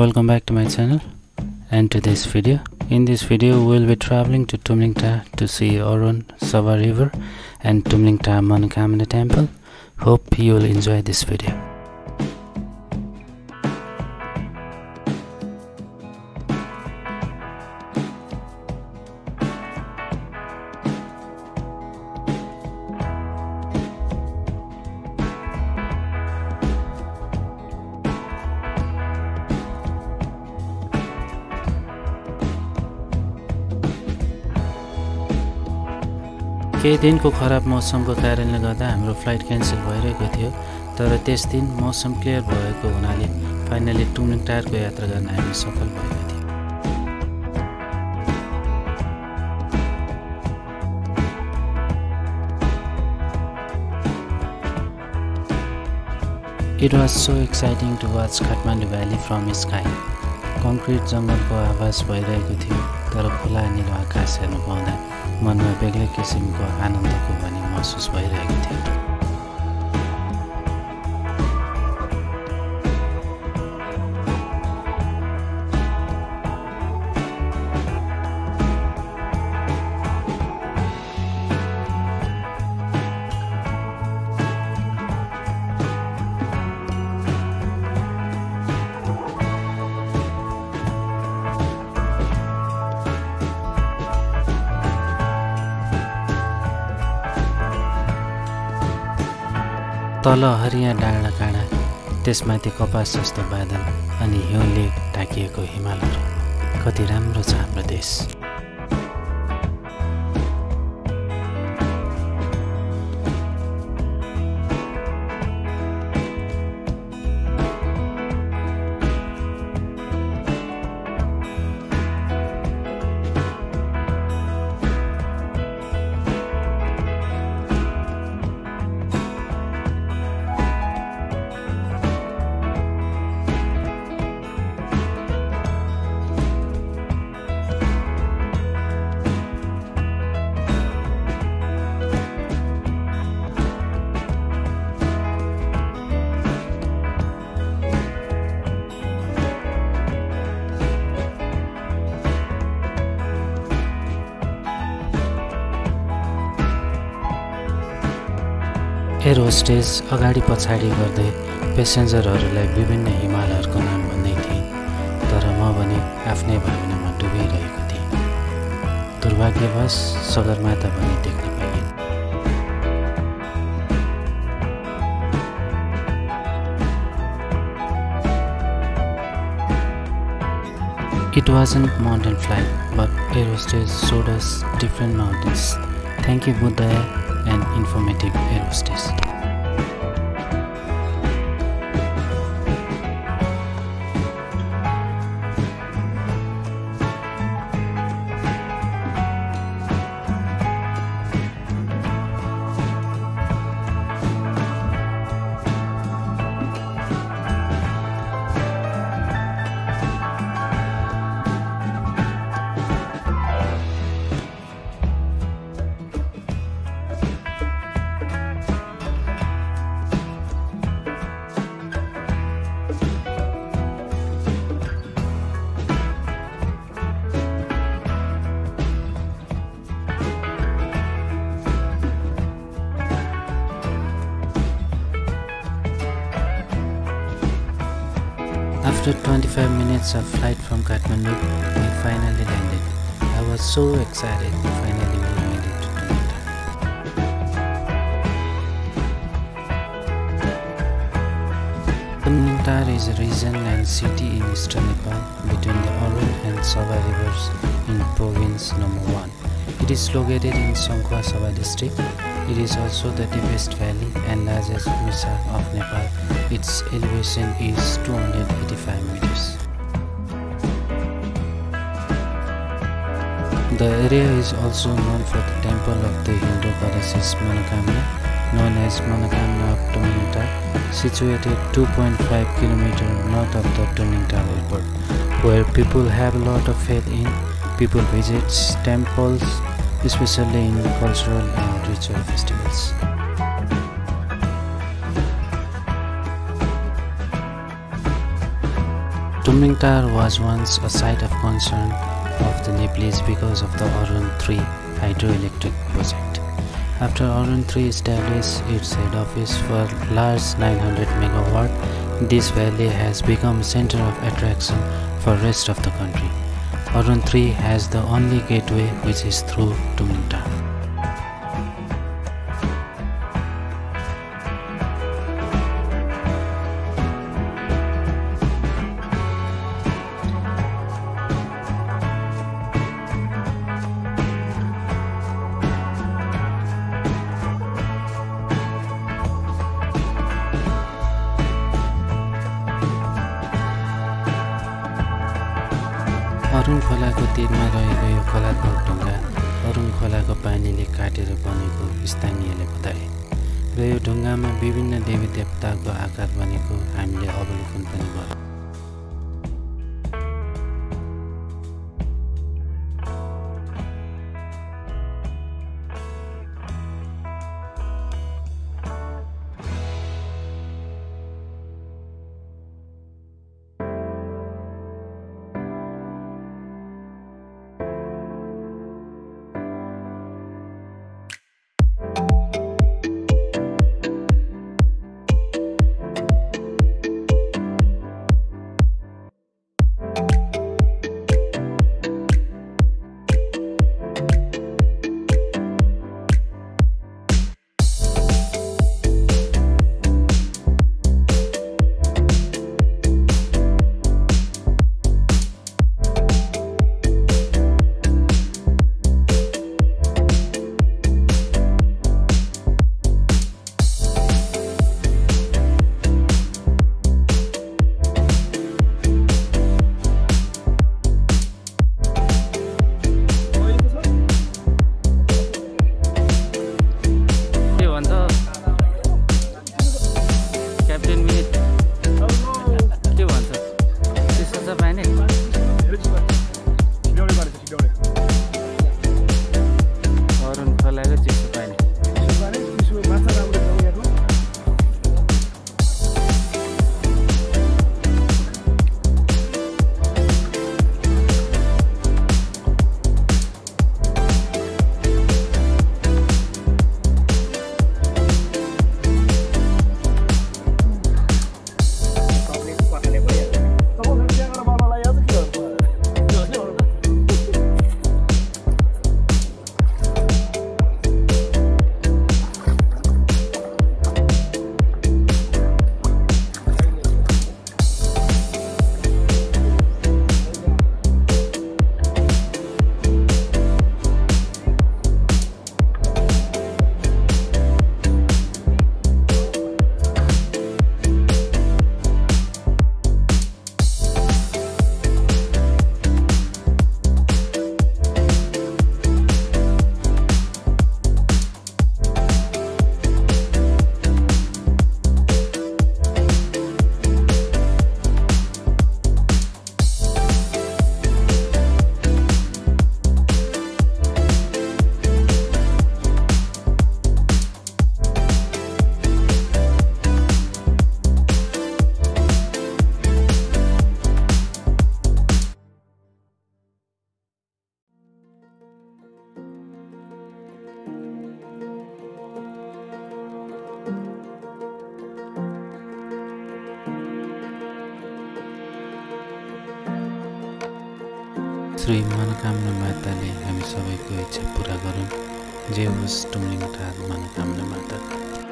welcome back to my channel. And to this video. In this video we'll be traveling to Tumlingtar to see Arun Sabha river and Tumlingtar Manokamana temple. Hope you will enjoy this video केही दिनको खराब मौसमको कारणले गर्दा हाम्रो flight cancel भइरहेको थियो तर त्यस दिन मौसम क्लियर भएको हुनाले फाइनली टुमिङ टायरको यात्रा गर्न हामी सफल भएका थियौँ It was so exciting to watch Kathmandu Valley from sky. Concrete जङ्गलको आवाज भइरहेको थियो तर खुला निलो आकाश हेर्नु पाउँदा मनमा बेग्लै किसिमको आनन्दको भनी महसुस भइरहेको थियो। तल हरिया डाँडा काँडा त्यसमाथि कपास जस्तो बादल अनि हिउँले ढाकिएको हिमालहरू। कति राम्रो छ हाम्रो देश। एयर होस्टेस अगाडि पछाडि गर्दै पेसेन्जरहरूलाई विभिन्न हिमालहरूको नाम भन्दै थिए तर म भने आफ्नै भावनामा डुबिरहेको थिएँ। दुर्भाग्यवश सगरमाथा पनि देख्न पाइएन। Wasn't mountain flight, but air hostess showed us different mountains. Thank you, Buddha, and informative air After 25 minutes of flight from Kathmandu, we finally landed. I was so excited we finally made it to Tumlingtar. Tumlingtar is a region and city in eastern Nepal between the Arun and Sabha rivers in province number 1. It is located in Sankhuwasabha district. It is also the deepest valley and largest reserve of Nepal. Its elevation is 285 meters. The area is also known for the temple of the Hindu goddesses Manokamana, known as Manokamana of Tumlingtar, situated 2.5 km north of the Tumlingtar airport, where people have a lot of faith in. People visit temples, especially in cultural and ritual festivals. Tumlingtar was once a site of concern of the Nepalese because of the Arun 3 hydroelectric project. After Arun 3 established its head office for large 900 megawatt, this valley has become a center of attraction for rest of the country. Arun 3 has the only gateway which is through Tumlingtar. Arun खोलाको तिरमा रहेको यो कलात्मक ढुङ्गा अरुण खोलाको पानीले काटेर बनेको स्थानीयले बताए। र यो ढुङ्गामा विभिन्न देवी देवताको आकार बनेको हामीले अवलोकन पनि गर्यौँ। श्री मनोकामना माताले हामी सबैको इच्छा पुरा गरून् जे होस् ठार मनोकामना माता।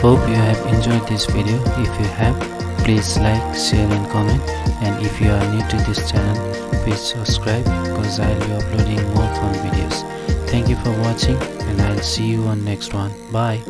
Hope you have enjoyed this video. If you have, please like share and comment. And if you are new to this channel please subscribe because i'll be uploading more fun videos. Thank you for watching and i'll see you on next one. Bye